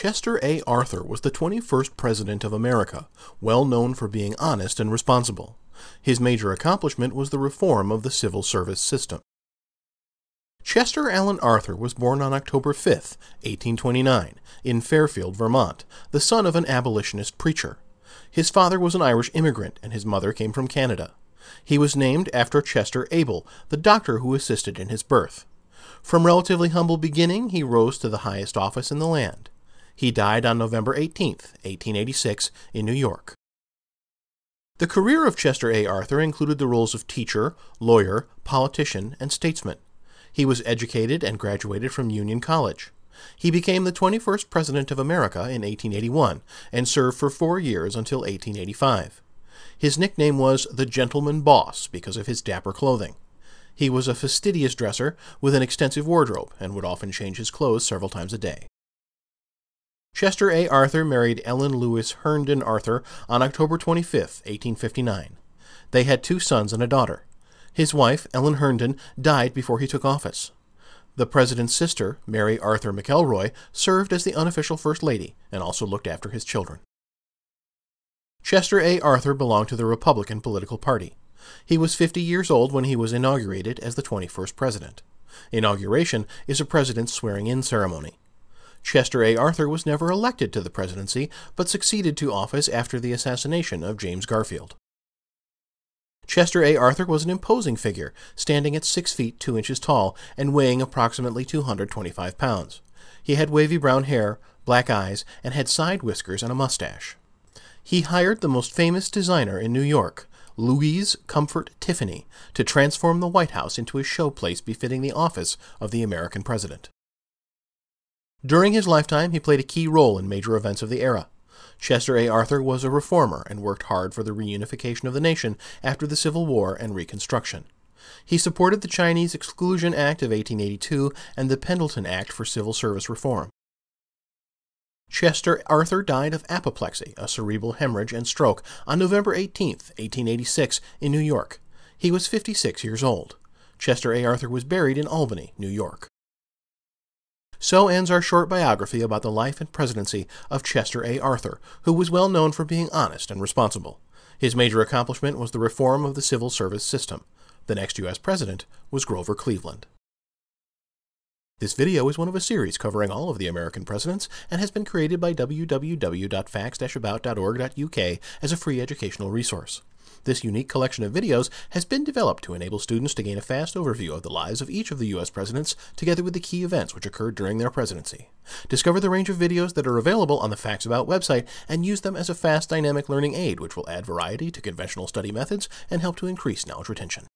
Chester A. Arthur was the 21st President of America, well known for being honest and responsible. His major accomplishment was the reform of the civil service system. Chester Alan Arthur was born on October 5, 1829, in Fairfield, Vermont, the son of an abolitionist preacher. His father was an Irish immigrant, and his mother came from Canada. He was named after Chester Abel, the doctor who assisted in his birth. From relatively humble beginning, he rose to the highest office in the land. He died on November 18, 1886, in New York. The career of Chester A. Arthur included the roles of teacher, lawyer, politician, and statesman. He was educated and graduated from Union College. He became the 21st President of America in 1881 and served for four years until 1885. His nickname was the Gentleman Boss because of his dapper clothing. He was a fastidious dresser with an extensive wardrobe and would often change his clothes several times a day. Chester A. Arthur married Ellen Lewis Herndon Arthur on October 25, 1859. They had two sons and a daughter. His wife, Ellen Herndon, died before he took office. The president's sister, Mary Arthur McElroy, served as the unofficial First Lady and also looked after his children. Chester A. Arthur belonged to the Republican political party. He was 50 years old when he was inaugurated as the 21st president. Inauguration is a president's swearing in ceremony. Chester A. Arthur was never elected to the presidency, but succeeded to office after the assassination of James Garfield. Chester A. Arthur was an imposing figure, standing at 6 feet 2 inches tall and weighing approximately 225 pounds. He had wavy brown hair, black eyes, and had side whiskers and a mustache. He hired the most famous designer in New York, Louise Comfort Tiffany, to transform the White House into a showplace befitting the office of the American president. During his lifetime, he played a key role in major events of the era. Chester A. Arthur was a reformer and worked hard for the reunification of the nation after the Civil War and Reconstruction. He supported the Chinese Exclusion Act of 1882 and the Pendleton Act for Civil Service Reform. Chester Arthur died of apoplexy, a cerebral hemorrhage and stroke, on November 18, 1886, in New York. He was 56 years old. Chester A. Arthur was buried in Albany, New York. So ends our short biography about the life and presidency of Chester A. Arthur, who was well known for being honest and responsible. His major accomplishment was the reform of the civil service system. The next U.S. president was Grover Cleveland. This video is one of a series covering all of the American presidents and has been created by www.facts-about.org.uk as a free educational resource. This unique collection of videos has been developed to enable students to gain a fast overview of the lives of each of the U.S. presidents, together with the key events which occurred during their presidency. Discover the range of videos that are available on the Facts About website and use them as a fast dynamic learning aid which will add variety to conventional study methods and help to increase knowledge retention.